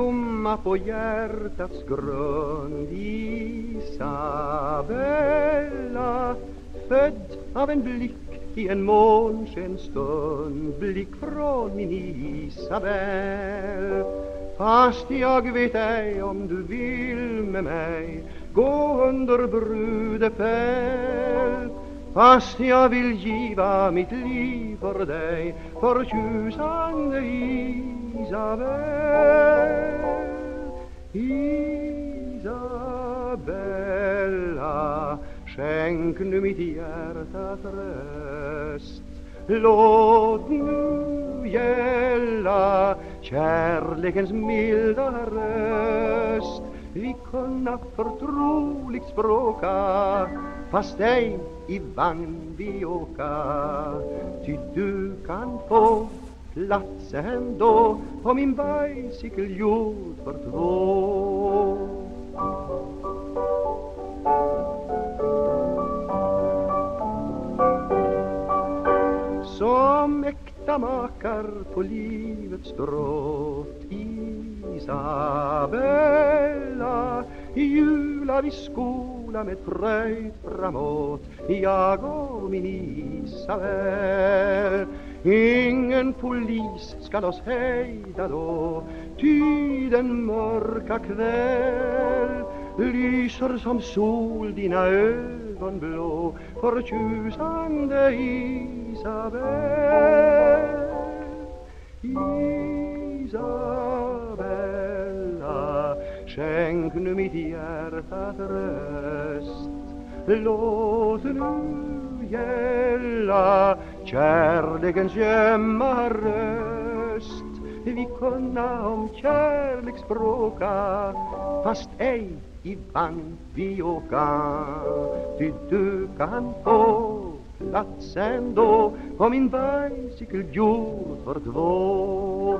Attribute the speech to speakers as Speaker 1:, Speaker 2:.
Speaker 1: Blomma på hjärtats grund. Isabella Född av en blick i en månskensstund Blick från min Isabel. Fast jag vet ej om du vill med mig Gå under brudefäll Fast jag vill giva mitt liv för dig Förtjusande Isabel. Skänk nu mitt hjärta tröst Låt nu gälla kärlekens milda röst. Vi kunna förtroligt språka fast ej i vagn vi åka. Ty du kan få plats ändå på min bicycle gjord för två. Som äkta makar på livets brott Isabella Jula vi skola med fröjd framåt. Jag och min Isabel. Ingen polis skall oss hejda då. Ty den mörka kväll Lyser som sol dina ögon blå Förtjusande Isabel Isabella Skänk nu mitt hjärta tröst. Låt nu gälla kärlekens gömma röst. Vi kunna om kärlek språka fast ej i vagn vi åka. Ty du kan få plats ändå på min bicycle gjord för två